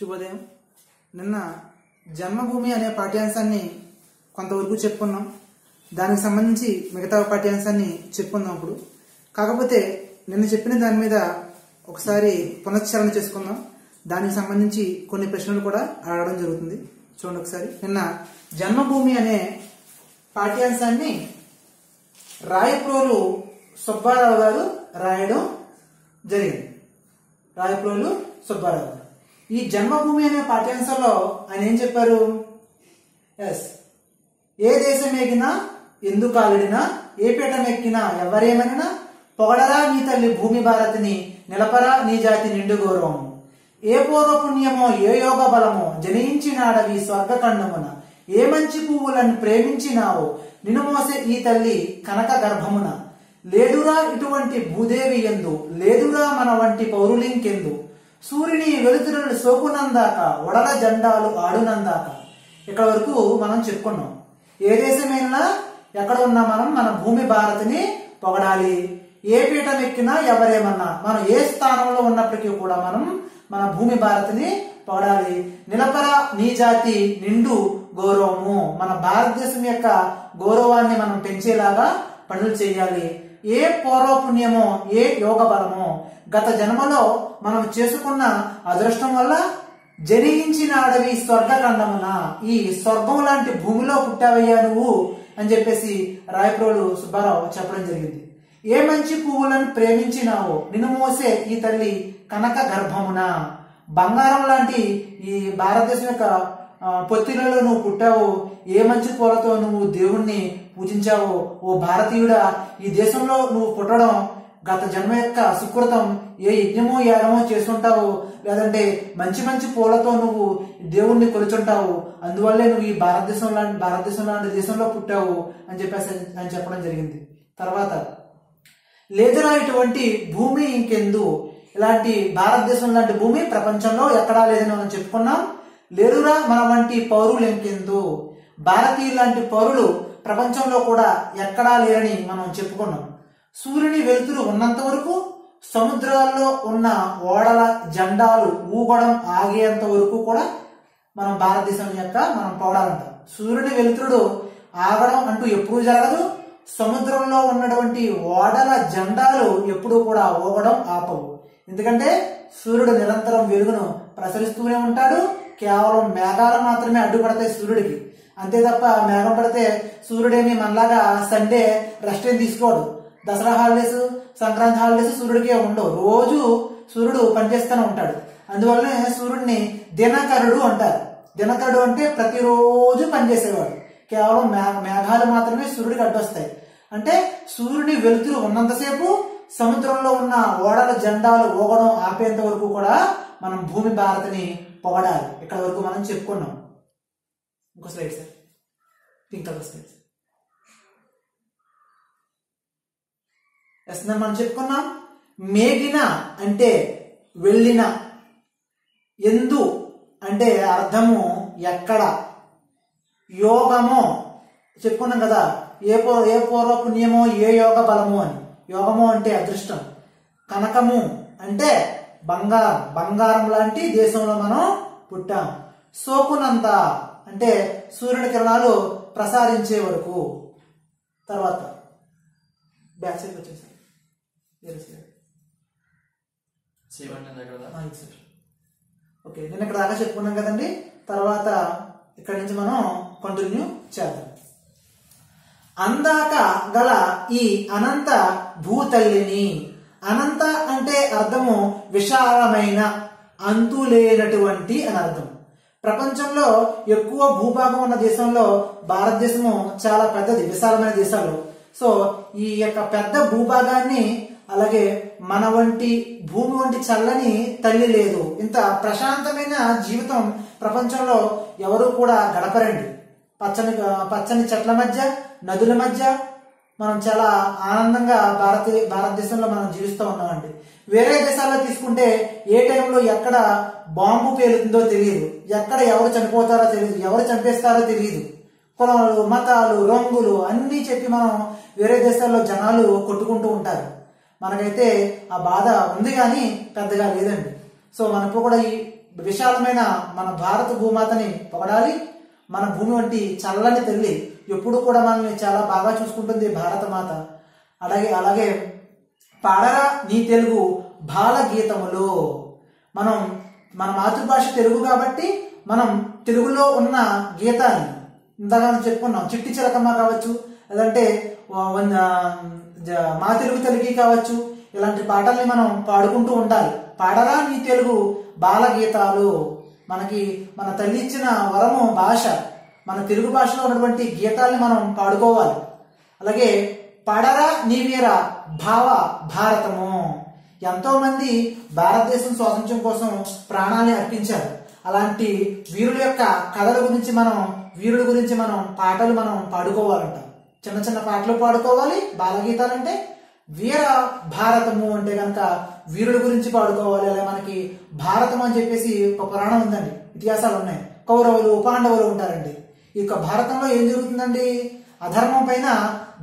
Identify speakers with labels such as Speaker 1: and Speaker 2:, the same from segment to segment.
Speaker 1: శుభోదయం. నిన్న జన్మభూమి అనే పాఠ్యాంశాన్ని కొంతవరకు చెప్పుకున్నాం. దానికి సంబంధించి మిగతా పాఠ్యాంశాన్ని చెప్పుకుందాం ఇప్పుడు. కాకపోతే నిన్న చెప్పిన దాని మీద ఒకసారి పునశ్చరణ చేసుకుందాం. దానికి సంబంధించి కొన్ని ప్రశ్నలు కూడా అడగడం జరుగుతుంది. చూడండి ఒకసారి. నిన్న జన్మభూమి అనే పాఠ్యాంశాన్ని రాయప్రోలు సుబ్బారావు గారు రాయడం జరిగింది. రాయప్రోలు సుబ్బారావు గారు. ఈ జన్మభూమి అనే పాఠ్యాంశంలో ఆయన ఏం చెప్పారు? ఎస్ ఏ దేశం ఎగినా ఎందుకు ఆలిడినా ఏ పీఠం ఎక్కినా ఎవరేమనినా పొగడరా నీ తల్లి భూమి భారతిని నిలపరా నీ జాతి నిండు గౌరవం. ఏ పూర్వపుణ్యమో ఏ యోగ బలమో జనించినాడవి స్వర్గఖండమున ఏ మంచి పువ్వులను ప్రేమించినావో నిన్ను మోసే ఈ తల్లి కనక గర్భమున. లేదురా ఇటువంటి భూదేవి ఎందు లేదురా మన వంటి పౌరులింకెందు. సూర్యుని వెలుతురులు సోకునందాక వడల జెండాలు ఆడునందాక. ఇక్కడ వరకు మనం చెప్పుకున్నాం. ఏ దేశమైనా ఎక్కడ ఉన్నా మనం మన భూమి భారతిని పొగడాలి. ఏ పీఠం ఎక్కినా ఎవరేమన్నా మనం ఏ స్థానంలో ఉన్నప్పటికీ కూడా మనం మన భూమి భారతిని పొగడాలి. నిలపర నీ జాతి నిండు గౌరవము. మన భారతదేశం యొక్క గౌరవాన్ని మనం పెంచేలాగా పనులు చేయాలి. ఏ పూర్వపుణ్యమో ఏ యోగ బలమో గత జన్మలో మనం చేసుకున్న అదృష్టం వల్ల జరిగించిన అడవి స్వర్గఖండమున ఈ స్వర్గం లాంటి భూమిలో పుట్టావయ్యా నువ్వు అని చెప్పేసి రాయప్రోలు సుబ్బారావు చెప్పడం జరిగింది. ఏ మంచి పువ్వులను ప్రేమించినావో నిన్ను మోసే ఈ తల్లి కనక గర్భమున. బంగారం లాంటి ఈ భారతదేశం యొక్క పొత్తిలలో నువ్వు పుట్టావు ఏ మంచి పూలతో నువ్వు దేవుణ్ణి పూజించావో ఓ భారతీయుడా ఈ దేశంలో నువ్వు పుట్టడం గత జన్మ యొక్క సుకృతం ఏ యజ్ఞమో యాగమో చేస్తుంటావు లేదంటే మంచి మంచి పూలతో నువ్వు దేవుణ్ణి కొలుచుంటావు అందువల్లే నువ్వు ఈ భారతదేశం లాంటి భారతదేశం లాంటి దేశంలో పుట్టావు అని చెప్పేసి అని చెప్పడం జరిగింది. తర్వాత లేదురా ఇటువంటి భూమి ఇంకెందు? ఇలాంటి భారతదేశం లాంటి భూమి ప్రపంచంలో ఎక్కడా లేదని మనం చెప్పుకున్నాం. లేరురా మన వంటి పౌరులు ఇంకెందు భారతీయులు లాంటి పౌరులు ప్రపంచంలో కూడా ఎక్కడా లేరని మనం చెప్పుకున్నాం. సూర్యుని వెలుతురు ఉన్నంత వరకు సముద్రాల్లో ఉన్న ఓడల జెండాలు ఊగడం ఆగేంత వరకు కూడా మనం భారతదేశం యొక్క మనం పొగడాలంట సూర్యుని వెలుతురుడు ఆగడం అంటూ ఎప్పుడూ జరగదు. సముద్రంలో ఉన్నటువంటి ఓడల జెండాలు ఎప్పుడూ కూడా ఊగడం ఆపవు. ఎందుకంటే సూర్యుడు నిరంతరం వెలుగును ప్రసరిస్తూనే ఉంటాడు. కేవలం మేఘాలు మాత్రమే అడ్డుపడతాయి సూర్యుడికి. అంతే తప్ప మేఘం పడితే సూర్యుడేమి మనలాగా సండే రెస్ట్ ఏం తీసుకోడు. దసరా హాలిడేస్ సంక్రాంతి హాలిడేస్ సూర్యుడికే ఉండవు. రోజు సూర్యుడు పనిచేస్తూనే ఉంటాడు. అందువల్లనే సూర్యుడిని దినకరుడు అంటారు. దినకరుడు అంటే ప్రతిరోజు పనిచేసేవాడు. కేవలం మే- మేఘాలు మాత్రమే సూర్యుడికి అడ్డొస్తాయి. అంటే సూర్యుని వెలుతురు ఉన్నంతసేపు సముద్రంలో ఉన్న ఓడల జెండాలు ఊగడం ఆపేంత వరకు కూడా మనం భూమి భారతిని పొగడాలి ఇక్కడ వరకు మనం చెప్పుకున్నాం. ఇంకో slide sir. Pink colour slide yes మనం చెప్పుకున్నాం మేగిన అంటే వెళ్ళిన ఎందు అంటే అర్థము ఎక్కడ యోగము చెప్పుకున్నాం కదా ఏ పో ఏ పూర్వ పుణ్యమో ఏ యోగ బలము అని. యోగము అంటే అదృష్టం. కనకము అంటే బంగారం. బంగారం లాంటి దేశంలో మనం పుట్టాం. సోకునంత అంటే సూర్యుడి కిరణాలు ప్రసారించే వరకు. తర్వాత బ్యాక్ సైడ్ ఓకే నేను ఇక్కడ దాకా చెప్పుకున్నాం కదండి. తర్వాత ఇక్కడ నుంచి మనం కంటిన్యూ చేద్దాం. అందాక గల ఈ అనంత భూతల్లిని అనంత అంటే అర్థము విశాలమైన అంతులేనటువంటి అని అర్థం. ప్రపంచంలో ఎక్కువ భూభాగం ఉన్న దేశంలో భారతదేశము చాలా పెద్దది విశాలమైన దేశాలు. సో ఈ యొక్క పెద్ద భూభాగాన్ని అలాగే మన వంటి భూమి వంటి చల్లని తల్లి లేదు. ఇంత ప్రశాంతమైన జీవితం ప్రపంచంలో ఎవరు కూడా గడపరండి. పచ్చని పచ్చని చెట్ల మధ్య నదుల మధ్య మనం చాలా ఆనందంగా భారత భారతదేశంలో మనం జీవిస్తూ ఉన్నామండి. వేరే దేశాల్లో తీసుకుంటే ఏ టైంలో ఎక్కడ బాంబు పేలుతుందో తెలియదు. ఎక్కడ ఎవరు చనిపోతారో తెలియదు. ఎవరు చంపేస్తారో తెలియదు. కులాలు మతాలు రంగులు అన్నీ చెప్పి మనం వేరే దేశాల్లో జనాలు కొట్టుకుంటూ ఉంటారు. మనకైతే ఆ బాధ ఉంది కానీ పెద్దగా లేదండి. సో మనకు కూడా ఈ విశాలమైన మన భారత భూమాతని పొగడాలి. మన భూమి వంటి చల్లని తల్లి ఎప్పుడు కూడా మనల్ని చాలా బాగా చూసుకుంటుంది భారత మాత. అలాగే అలాగే పాడరా నీ తెలుగు బాల గీతములు మనం మన మాతృభాష తెలుగు కాబట్టి మనం తెలుగులో ఉన్న గీతాన్ని ఇందాక చెప్పుకున్నాం. చిట్టి చిలకమ్మ కావచ్చు లేదంటే మా తెలుగు తెలుగు కావచ్చు ఇలాంటి పాటల్ని మనం పాడుకుంటూ ఉండాలి. పాడరా నీ తెలుగు బాల గీతాలు మనకి మన తల్లి ఇచ్చిన వరము భాష. మన తెలుగు భాషలో ఉన్నటువంటి గీతాల్ని మనం పాడుకోవాలి. అలాగే పడరా నీవేరా భావ భారతము. ఎంతో మంది భారతదేశం స్వాతంత్ర్యం కోసం ప్రాణాన్ని అర్పించారు. అలాంటి వీరుల యొక్క కథల గురించి మనం వీరుల గురించి మనం పాటలు మనం పాడుకోవాలంట. చిన్న చిన్న పాటలు పాడుకోవాలి బాలగీతాలంటే వీర భారతము అంటే కనుక వీరుల గురించి పాడుకోవాలి అలా మనకి భారతం అని చెప్పేసి ఒక పురాణం ఉందండి. ఇతిహాసాలు ఉన్నాయి. కౌరవులు పాండవులు ఉంటారండి. ఈ యొక్క భారతంలో ఏం జరుగుతుందండి? అధర్మం పైన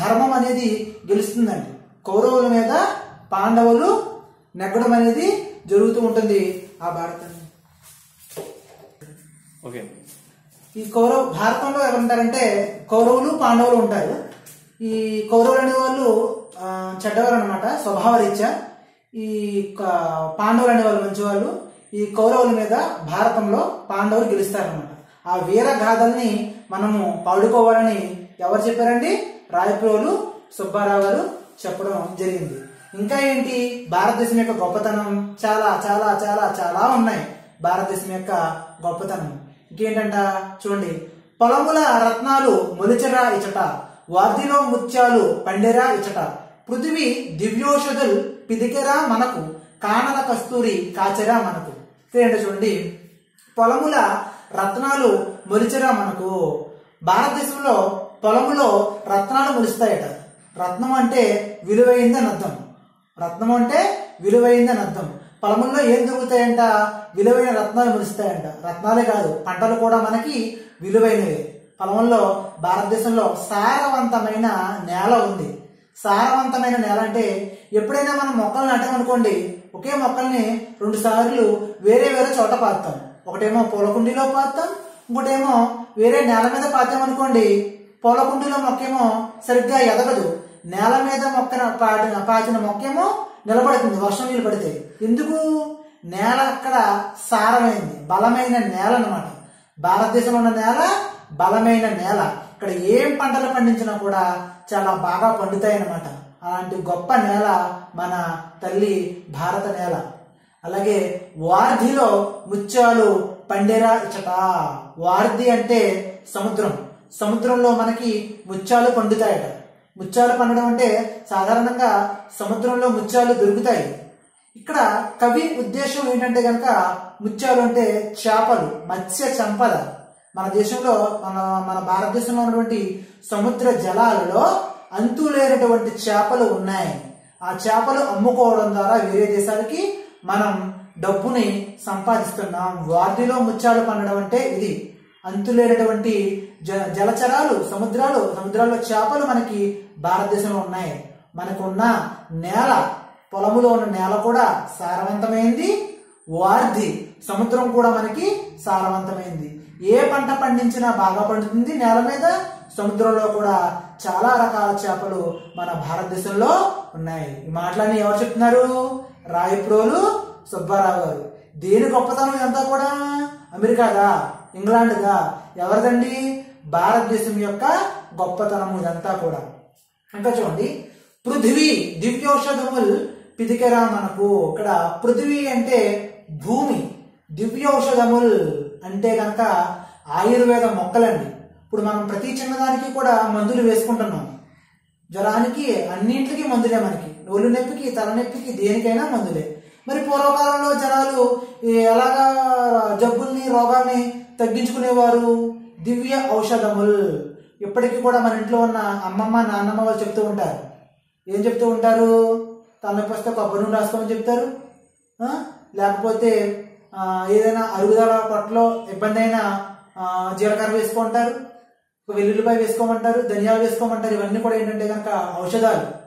Speaker 1: ధర్మం అనేది గెలుస్తుందండి. కౌరవుల మీద పాండవులు నెగ్గడం అనేది జరుగుతూ ఉంటుంది ఆ భారతాన్ని
Speaker 2: ఓకే.
Speaker 1: ఈ కౌరవ భారతంలో ఎవరుంటారంటే కౌరవులు పాండవులు ఉంటారు. ఈ కౌరవులు అనే వాళ్ళు చెడ్డవారు అనమాట స్వభావరీత్యా. ఈ పాండవులు అనే వాళ్ళు మంచివాళ్ళు. ఈ కౌరవుల మీద భారతంలో పాండవులు గెలుస్తారనమాట ఆ వీర గాథల్ని మనము పాడుకోవాలని ఎవరు చెప్పారండి? రాయప్రోలు సుబ్బారావు గారు చెప్పడం జరిగింది. ఇంకా ఏంటి? భారతదేశం యొక్క గొప్పతనం చాలా చాలా చాలా చాలా ఉన్నాయి. భారతదేశం యొక్క గొప్పతనం. ఇంకేంటంట? చూడండి. పొలముల రత్నాలు మొలిచరా ఇచట వార్దిలో ముత్యాలు పండెరా ఇచట పృథివీ దివ్యోషధులు పిదికెరా మనకు కానల కస్తూరి కాచెరా మనకు. ఏంటో చూడండి. పొలముల రత్నాలు మొలిచరా మనకు. భారతదేశంలో పొలములో రత్నాలు మొలుస్తాయట. రత్నం అంటే విలువైందని అర్థం. రత్నం అంటే విలువైందని అర్థం. పొలముల్లో ఏం దొరుకుతాయంట విలువైన రత్నాలు మొలుస్తాయంట. రత్నాలే కాదు పంటలు కూడా మనకి విలువైనవి. పొలంలో భారతదేశంలో సారవంతమైన నేల ఉంది. సారవంతమైన నేల అంటే ఎప్పుడైనా మనం మొక్కలు నాటామనుకోండి ఒకే మొక్కల్ని రెండు సార్లు వేరే వేరే చోట పారుతాం. ఒకటేమో పూలకుండీలో పాతాం ఇంకోటేమో వేరే నేల మీద పాతామనుకోండి పూలకుండీలో మొక్కేమో సరిగ్గా ఎదగదు. నేల మీద మొక్కన పాటిన పాచిన మొక్కేమో నిలబడుతుంది వర్షం నీళ్ళు పడితే. ఎందుకు? నేల అక్కడ సారమైంది బలమైన నేల అనమాట భారతదేశంలో ఉన్న నేల బలమైన నేల. ఇక్కడ ఏం పంటలు పండించినా కూడా చాలా బాగా పండుతాయి అన్నమాట అలాంటి గొప్ప నేల మన తల్లి భారత నేల. అలాగే వార్ధిలో ముత్యాలు పండేరా ఇచ్చట. వార్ధి అంటే సముద్రం. సముద్రంలో మనకి ముత్యాలు పండుతాయట. ముత్యాలు పండడం అంటే సాధారణంగా సముద్రంలో ముత్యాలు దొరుకుతాయి. ఇక్కడ కవి ఉద్దేశం ఏంటంటే కనుక ముత్యాలు అంటే చేపలు మత్స్య సంపద మన దేశంలో మన మన భారతదేశంలో ఉన్నటువంటి సముద్ర జలాలలో అంతు లేనటువంటి చేపలు ఉన్నాయి. ఆ చేపలు అమ్ముకోవడం ద్వారా వేరే దేశాలకి మనం డబ్బుని సంపాదిస్తున్నాం. వార్దిలో ముత్యాలు పండడం అంటే ఇది. అంతులేనటువంటి జ జలచరాలు సముద్రాలు సముద్రాల్లో చేపలు మనకి భారతదేశంలో ఉన్నాయి. మనకున్న నేల పొలములో ఉన్న నేల కూడా సారవంతమైంది. వార్ధి సముద్రం కూడా మనకి సారవంతమైంది. ఏ పంట పండించినా బాగా పండుతుంది నేల మీద? సముద్రంలో కూడా చాలా రకాల చేపలు మన భారతదేశంలో ఉన్నాయి. ఈ మాటలన్నీ ఎవరు చెప్తున్నారు? రాయప్రోలు సుబ్బారావు గారు. దేని గొప్పతనం ఇదంతా కూడా? అమెరికాదా? ఇంగ్లాండ్దా? ఎవరిదండి? భారతదేశం యొక్క గొప్పతనము ఇదంతా కూడా. ఇంకా చూడండి. పృథివీ దివ్యౌషధముల్ పిదికెరా మనకు. ఇక్కడ పృథివీ అంటే భూమి. దివ్యౌషధముల్ అంటే కనుక ఆయుర్వేద మొక్కలండి. ఇప్పుడు మనం ప్రతి చిన్నదానికి కూడా మందులు వేసుకుంటున్నాం. జ్వరానికి అన్నింటికి మందులే మనకి. ఒళ్ళు నొప్పికి తలనొప్పికి దేనికైనా మందులే. మరి పూర్వకాలంలో జనాలు ఎలాగా జబ్బుల్ని రోగాల్ని తగ్గించుకునేవారు? దివ్య ఔషధములు. ఇప్పటికీ కూడా మన ఇంట్లో ఉన్న అమ్మమ్మ నాన్నమ్మ వాళ్ళు చెప్తూ ఉంటారు. ఏం చెప్తూ ఉంటారు? తలనొప్పి వస్తే కొబ్బరి నూనె రాసుకోమని చెప్తారు. లేకపోతే ఏదైనా అరుగుదల పొట్టలో ఇబ్బంది అయినా జీలకర్ర వేసుకుంటారు ఒక వెల్లుల్లిపాయ వేసుకోమంటారు ధనియాలు వేసుకోమంటారు. ఇవన్నీ కూడా ఏంటంటే కనుక ఔషధాలు.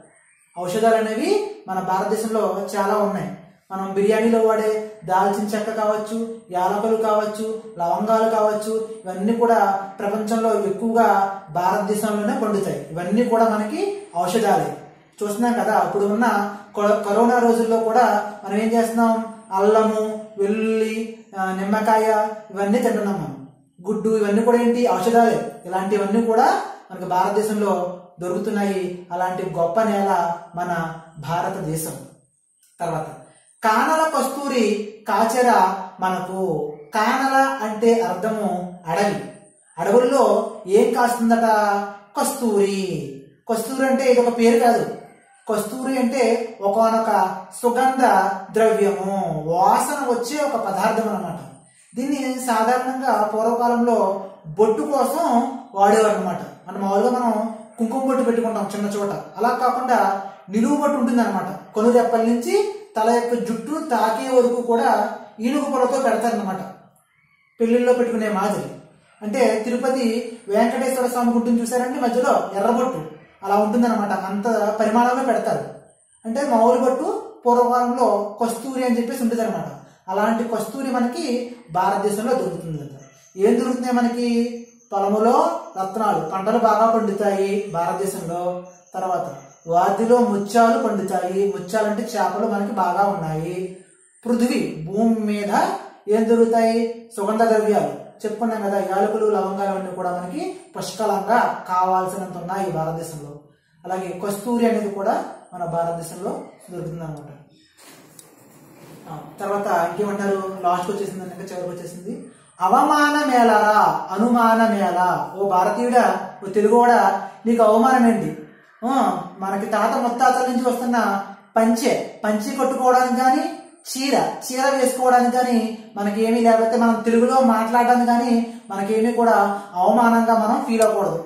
Speaker 1: ఔషధాలు అనేవి మన భారతదేశంలో చాలా ఉన్నాయి. మనం బిర్యానీలో వాడే దాల్చిన చెక్క కావచ్చు యాలకులు కావచ్చు లవంగాలు కావచ్చు ఇవన్నీ కూడా ప్రపంచంలో ఎక్కువగా భారతదేశంలోనే పండుతాయి. ఇవన్నీ కూడా మనకి ఔషధాలే. చూస్తున్నాం కదా అప్పుడు ఉన్న కరోనా రోజుల్లో కూడా మనం ఏం చేస్తున్నాం? అల్లము వెల్లుల్లి నిమ్మకాయ ఇవన్నీ తింటున్నాం మనం. గుడ్డు ఇవన్నీ కూడా ఏంటి? ఔషధాలే. ఇలాంటివన్నీ కూడా మనకు భారతదేశంలో దొరుకుతున్నాయి అలాంటి గొప్ప నేల మన భారతదేశం. తర్వాత కానల కస్తూరి కాచెర మనకు కానల అంటే అర్థము అడవి. అడవుల్లో ఏం కాస్తుందట? కస్తూరి. కస్తూరి అంటే ఇది ఒక పేరు కాదు. కస్తూరి అంటే ఒకనొక సుగంధ ద్రవ్యము వాసన వచ్చే ఒక పదార్థం అన్నమాట. దీన్ని సాధారణంగా పూర్వకాలంలో బొట్టు కోసం వాడేవారు అనమాట మన మామూలుగా మనం కుంకుమ బొట్టు పెట్టుకుంటాం చిన్న చోట. అలా కాకుండా నిలువు బొట్టు ఉంటుంది అనమాట కొనురెప్పల నుంచి తల యొక్క జుట్టు తాకే వరకు కూడా ఈనుగు పొలతో పెడతారనమాట పెళ్ళిళ్ళలో పెట్టుకునే మాదిరి. అంటే తిరుపతి వెంకటేశ్వర స్వామి గుడ్డుని చూసారండి మధ్యలో? ఎర్రబొట్టు అలా ఉంటుందన్నమాట. అంత పరిమాణంలో పెడతారు. అంటే మామూలు బొట్టు పూర్వకాలంలో కస్తూరి అని చెప్పేసి ఉంటుంది అనమాట అలాంటి కస్తూరి మనకి భారతదేశంలో దొరుకుతుంది ఏం దొరుకుతున్నాయి మనకి? పొలములో రత్నాలు పంటలు బాగా పండుతాయి భారతదేశంలో. తర్వాత వాతిలో ముత్యాలు పండుతాయి. ముత్యాలంటే చేపలు మనకి బాగా ఉన్నాయి. పృథ్వీ భూమి మీద ఏం దొరుకుతాయి సుగంధ ద్రవ్యాలు. చెప్పుకున్నాం కదా యాలకులు లవంగాలు అన్నీ కూడా మనకి పుష్కలంగా కావాల్సినంత ఉన్నాయి భారతదేశంలో. అలాగే కస్తూరి అనేది కూడా మన భారతదేశంలో దొరుకుతుంది అనమాట తర్వాత ఇంకేమంటారు? లాస్ట్ వచ్చేసింది అంటే చివరికి వచ్చేసింది. అవమాన మేళారా అనుమాన మేళ ఓ భారతీయుడా ఓ తెలుగువాడా నీకు అవమానమేంటి మనకి తాత ముత్తాతల నుంచి వస్తున్న పంచె పంచి కొట్టుకోవడానికి కానీ చీర చీర వేసుకోవడానికి కానీ మనకేమీ లేకపోతే మనం తెలుగులో మాట్లాడడానికి కానీ మనకేమీ కూడా అవమానంగా మనం ఫీల్ అవ్వకూడదు.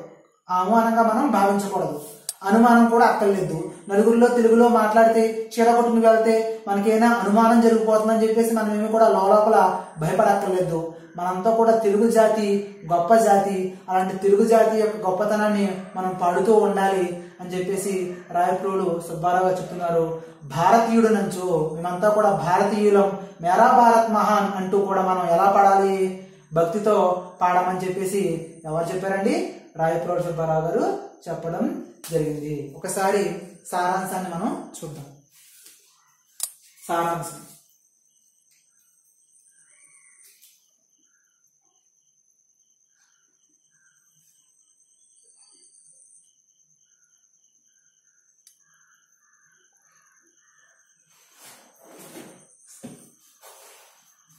Speaker 1: అవమానంగా మనం భావించకూడదు. అనుమానం కూడా అక్కర్లేదు. నలుగురిలో తెలుగులో మాట్లాడితే చీర కొట్టుకుని వెళ్తే మనకేమైనా అనుమానం జరిగిపోతుందని చెప్పేసి మనం ఏమి కూడా లోపల భయపడక్కర్లేదు. మనంతా కూడా తెలుగు జాతి గొప్ప జాతి అలాంటి తెలుగు జాతి యొక్క గొప్పతనాన్ని మనం పాడుతూ ఉండాలి అని చెప్పేసి రాయప్రోలు సుబ్బారావు గారు చెప్తున్నారు. భారతీయుడు నంచు మేమంతా కూడా భారతీయులం మేరా భారత్ మహాన్ అంటూ కూడా మనం ఎలా పాడాలి? భక్తితో పాడమని చెప్పేసి ఎవరు చెప్పారండి? రాయప్రోలు సుబ్బారావు గారు చెప్పడం జరిగింది. ఒకసారి సారాంశాన్ని మనం చూద్దాం. సారాంశం.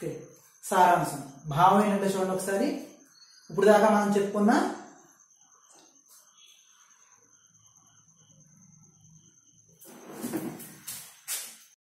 Speaker 1: ఓకే. సారాంశం. భావం ఏంటంటే చూడండి ఒకసారి. ఇప్పుడు దాకా మనం చెప్పుకున్న